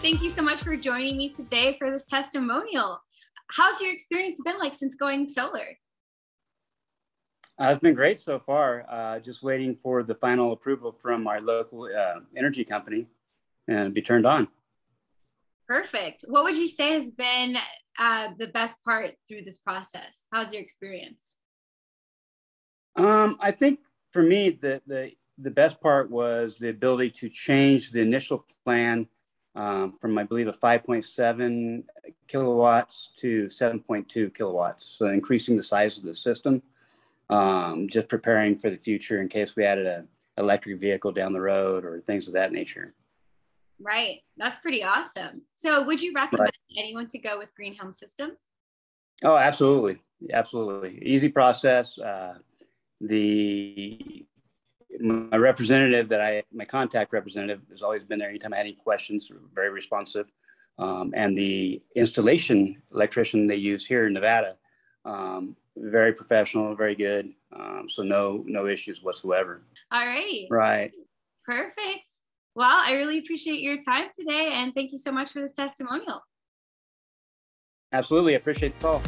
Thank you so much for joining me today for this testimonial. How's your experience been like since going solar? Uh, it's been great so far. Uh, just waiting for the final approval from our local uh, energy company and be turned on. Perfect. What would you say has been uh, the best part through this process? How's your experience? Um, I think for me, the, the, the best part was the ability to change the initial plan um, from, I believe, a 5.7 kilowatts to 7.2 kilowatts. So increasing the size of the system, um, just preparing for the future in case we added an electric vehicle down the road or things of that nature. Right. That's pretty awesome. So would you recommend right. anyone to go with Green Home Systems? Oh, absolutely. Absolutely. Easy process. Uh, the my representative that I, my contact representative has always been there anytime I had any questions, very responsive. Um, and the installation electrician they use here in Nevada, um, very professional, very good. Um, so no, no issues whatsoever. All right. Right. Perfect. Well, I really appreciate your time today and thank you so much for this testimonial. Absolutely. I appreciate the call.